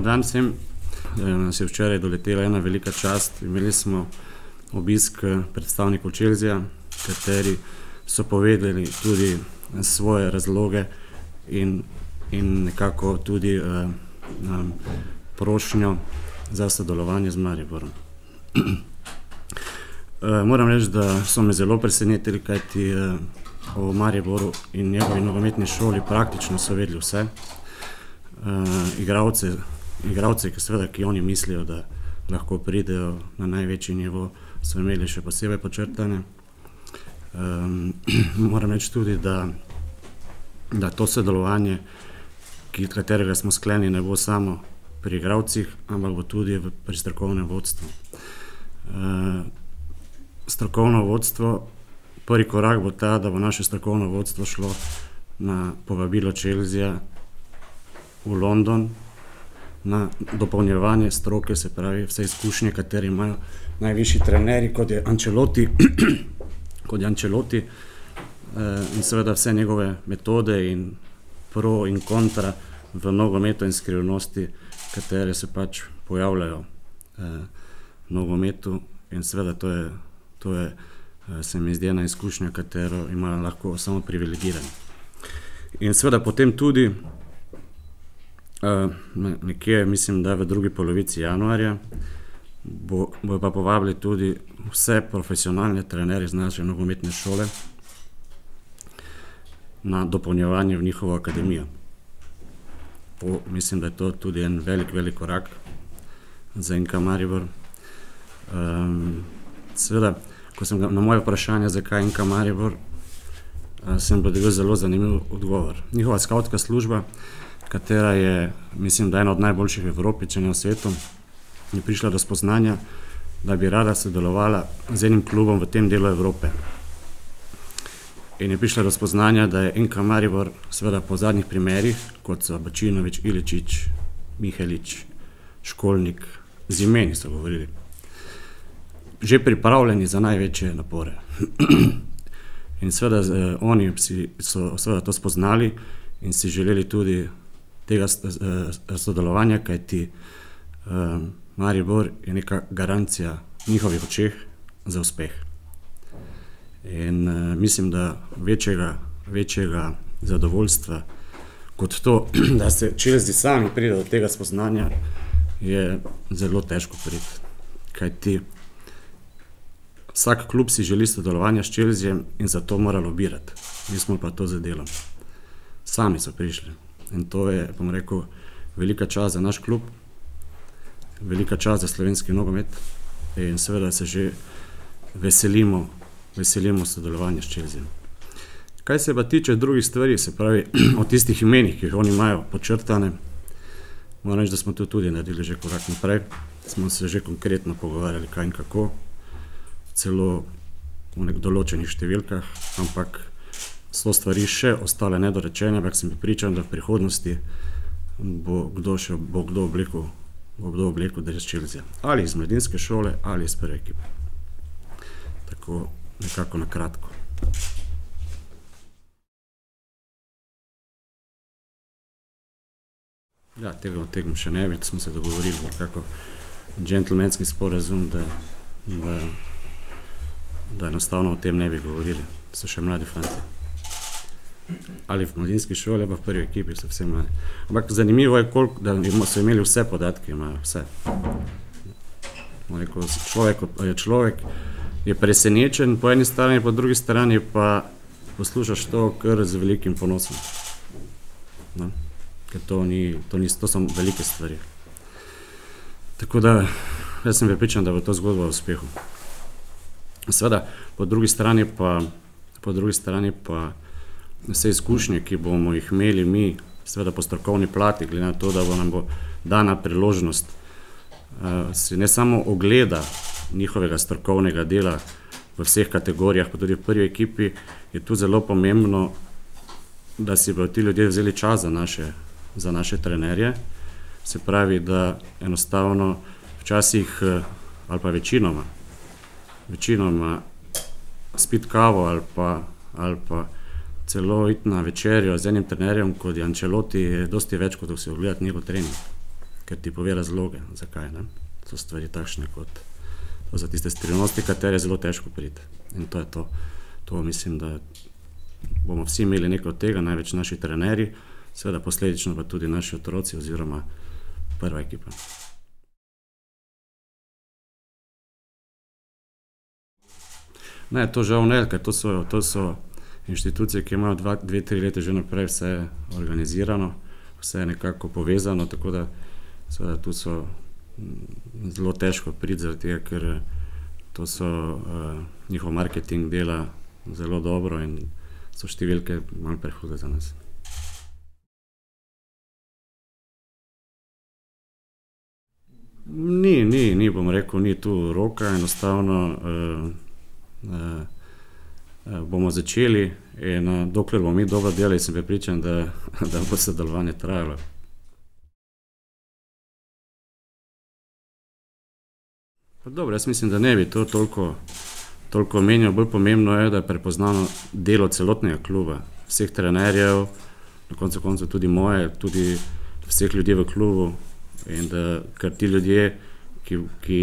Dobar dan vsem. Nas je včeraj doletela ena velika čast. Imeli smo obisk predstavnikov Chelsea, kateri so povedali tudi svoje razloge in, in nekako tudi uh, um, prošnjo za sodelovanje z Mariborom. uh, moram reči, da so me zelo presenetili, kajti uh, o Mariboru in njegovi nogometni šoli praktično so vedeli vse. Uh, igravce, igravce, ki seveda, ki oni mislijo, da lahko pridejo na največji nivo, so imeli še posebej počrtane. Um, moram reči tudi, da, da to sodelovanje, ki, katerega smo sklenili, ne bo samo pri igravcih, ampak bo tudi v, pri strokovnem vodstvu. Uh, strokovno vodstvo, prvi korak bo ta, da bo naše strokovno vodstvo šlo na povabilo Čelzija v London na dopolnjevanje stroke, se pravi vse izkušnje, kateri imajo najvišji trenerji, kot je Ancelotti, kot je Ancelotti eh, in seveda vse njegove metode in pro in kontra v nogometu in skrivnosti, katere se pač pojavljajo eh, v nogometu in seveda to je, to je eh, se mi zdi ena izkušnja, katero imajo lahko samo privilegirani. In seveda potem tudi nekje, mislim, da v drugi polovici januarja bo, bo pa povabili tudi vse profesionalne trenerje iz naše nogometne šole na dopolnjevanje v njihovo akademijo. Po, mislim, da je to tudi en velik, velik korak za NK Maribor. Um, seveda, ko sem na moje vprašanje, zakaj NK Maribor, uh, sem dobil zelo zanimiv odgovor. Njihova skautska služba katera je, mislim, da ena od najboljših v Evropi, če ne v svetu, je prišla do spoznanja, da bi rada sodelovala z enim klubom v tem delu Evrope. In je prišla do spoznanja, da je NK Maribor, seveda po zadnjih primerih, kot so Bačinovič, Iličič, Mihelič, Školnik, z imeni so govorili, že pripravljeni za največje napore. In seveda eh, oni so seveda to spoznali in si želeli tudi tega eh, sodelovanja, kajti um, Maribor je neka garancija v njihovih očeh za uspeh. In uh, mislim, da večjega, večjega zadovoljstva kot to, da se čez sami pride do tega spoznanja, je zelo težko priti. Kajti vsak klub si želi sodelovanja s Čelzijem in zato mora lobirati. Mi smo pa to zadelali. Sami so prišli. In to je, bom rekel, velika čast za naš klub, velika čast za slovenski nogomet in seveda se že veselimo, veselimo sodelovanja s Čelzijem. Kaj se pa tiče drugih stvari, se pravi o tistih imenih, ki jih oni imajo počrtane, moram reči, da smo tu tudi naredili že korak naprej, smo se že konkretno pogovarjali, kaj in kako, celo v nek določenih številkah, ampak so stvari še ostale nedorečene, ampak sem pripričan, da v prihodnosti bo kdo še bo kdo oblekel, bo kdo da je Chelsea. Ali iz mladinske šole, ali iz prve ekipe. Tako nekako na kratko. Ja, tega odtegnem še ne, več smo se dogovorili, nekako džentlmenski sporazum, da, da, da enostavno o tem ne bi govorili. So še mladi fanti ali v mladinski šoli, ali v prvi ekipi, so vse mladi. Ampak zanimivo je, koliko, da so imeli vse podatke, imajo vse. Rekel, človek je človek, je presenečen po eni strani, po drugi strani pa poslušaš to kar z velikim ponosom. No? Ker to, ni, to, ni, to so velike stvari. Tako da jaz sem pripričan, da bo to zgodba o uspehu. Seveda, po drugi strani pa, po drugi strani pa vse izkušnje, ki bomo jih imeli mi, seveda po strokovni plati, glede na to, da bo nam bo dana priložnost, uh, si ne samo ogleda njihovega strokovnega dela v vseh kategorijah, pa tudi v prvi ekipi, je tu zelo pomembno, da si bodo ti ljudje vzeli čas za naše, za naše trenerje. Se pravi, da enostavno včasih, uh, ali pa večinoma, večinoma spit kavo ali pa, ali pa celo iti na večerjo z enim trenerjem kot je Ančeloti, je dosti več kot si ogledati njegov trening. ker ti pove razloge, zakaj, ne. So stvari takšne, kot so tiste skrivnosti, katere je zelo težko priti. In to je to. To mislim, da bomo vsi imeli nekaj od tega, največ naši trenerji, seveda posledično pa tudi naši otroci oziroma prva ekipa. Ne, to žal ne, ker to so, to so inštitucije, ki imajo dva, dve, tri leta že vnaprej vse organizirano, vse nekako povezano, tako da seveda tu so zelo težko priti, zaradi tega, ker to so njihov marketing dela zelo dobro in so številke malo prehude za nas. Ni, ni, ni, bom rekel, ni tu roka, enostavno bomo začeli in dokler bomo mi dobro delali, sem prepričan, da, da bo sodelovanje trajalo. Pa dobro, jaz mislim, da ne bi to toliko, toliko menjal, bolj pomembno je, da je prepoznano delo celotnega kluba, vseh trenerjev, na koncu koncev tudi moje, tudi vseh ljudi v klubu, in da, ker ti ljudje, ki, ki,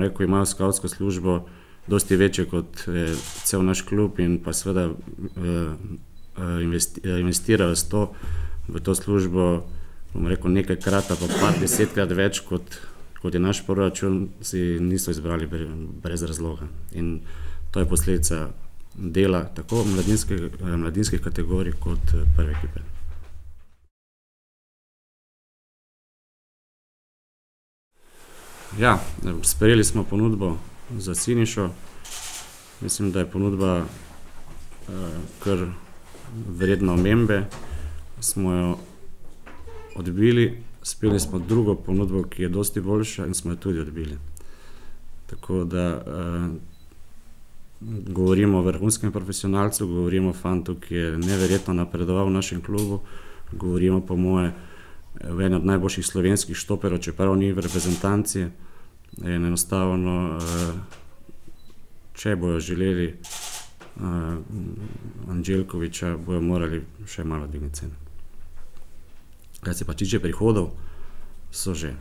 rekel, imajo skavtsko službo dosti večjo, kot je cel naš klub, in pa seveda investirajo v sto, v to službo, bom rekel, nekajkrat pa par desetkrat več, kot, kot je naš proračun, si niso izbrali brez razloga. In to je posledica dela tako mladinskih kategorij kot prve ekipe. Ja, sprejeli smo ponudbo za Sinišo. Mislim, da je ponudba kar vredna omembe. Smo jo odbili, sprejeli smo drugo ponudbo, ki je dosti boljša, in smo jo tudi odbili. Tako da govorimo o vrhunskem profesionalcu, govorimo o fantu, ki je neverjetno napredoval v našem klubu, govorimo po moje o enem od najboljših slovenskih štoperjev, čeprav ni v reprezentanci. In enostavno če bojo želeli Anđelkovića, bojo morali še malo dvigniti ceno. Kar se pa tiče prihodov, so že.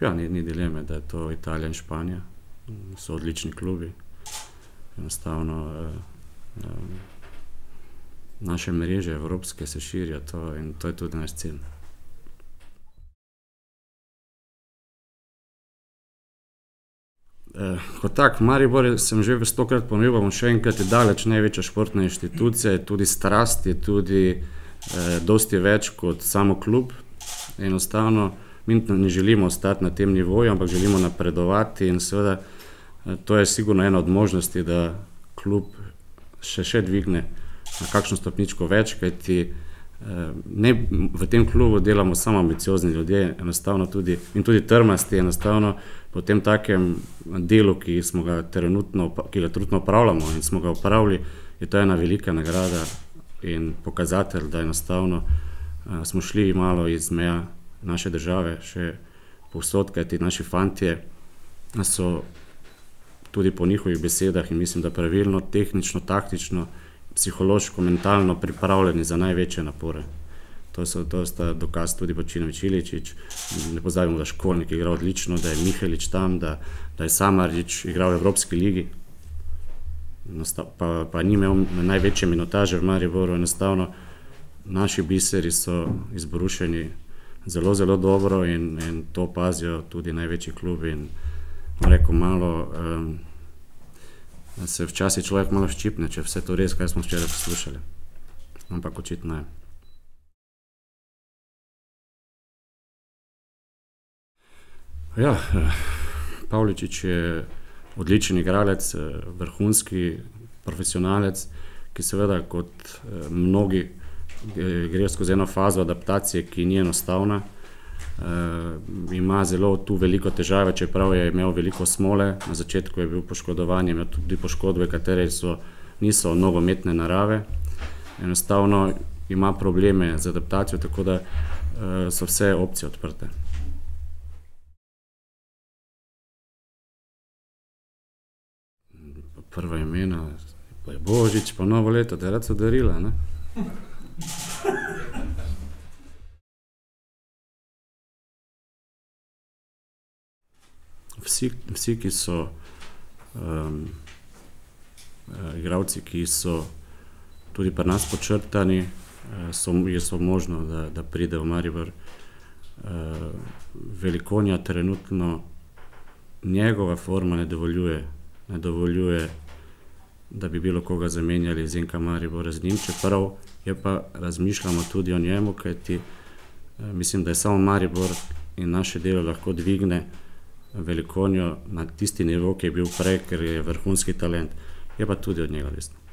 Ja, ni, ni dileme, da je to Italija in Španija. So odlični klubi. Enostavno naše mreže evropske se širijo, to, in to je tudi naš cilj. kot tako, Maribor, sem že stokrat ponovil, bom še enkrat, je daleč največja športna inštitucija, tudi strast, je tudi dosti več kot samo klub. Enostavno mi ne želimo ostati na tem nivoju, ampak želimo napredovati in seveda to je sigurno ena od možnosti, da klub se še dvigne na kakšno stopničko več, kajti ne, v tem klubu delamo samo ambiciozni ljudje, enostavno tudi, in tudi trmasti, enostavno po tem takem delu, ki ga trenutno, ki ga trenutno opravljamo in smo ga opravili, je to ena velika nagrada in pokazatelj, da enostavno smo šli malo iz meja naše države še povsod, kajti naši fantje so tudi po njihovih besedah, in mislim, da pravilno, tehnično, taktično, psihološko, mentalno pripravljeni za največje napore. To so, to sta dokaz tudi Bočinović, Iličić, ne pozabimo, da Škornik igra odlično, da je Mihelič tam, da, da je Samardžić igral v evropski ligi. pa, pa ni imel največje minutaže v Mariboru, enostavno naši biseri so izbrušeni zelo, zelo dobro in, in to opazijo tudi največji klubi in, rekel, malo se včasih človek malo ščipne, če vse to res, kaj smo včeraj poslušali. Ampak očitno je. Ja, Pavličič je odličen igralec, vrhunski profesionalec, ki seveda kot mnogi gre skozi eno fazo adaptacije, ki ni enostavna. Ima zelo tu veliko težave, čeprav je imel veliko smole, na začetku je bil poškodovan, je imel tudi poškodbe, katere so, niso nogometne narave. Enostavno ima probleme z adaptacijo, tako da so vse opcije odprte. Prva imena, Pa je božič, pa novo leto, da rad so darila, ne. Vsi, vsi, ki so igralci, ki so tudi pri nas podčrtani, so je so možno, da, da pridejo v Maribor. Velikonja trenutno njegova forma ne dovoljuje, ne dovoljuje, da bi bilokoga zamenjali iz NK Maribora z njim, čeprav je pa razmišljamo tudi o njem, kajti mislim, da je samo Maribor in naše delo lahko dvigne Velikonjo na tisti nivo, ki je bil prej, ker je vrhunski talent. Je pa tudi od njega odvisno.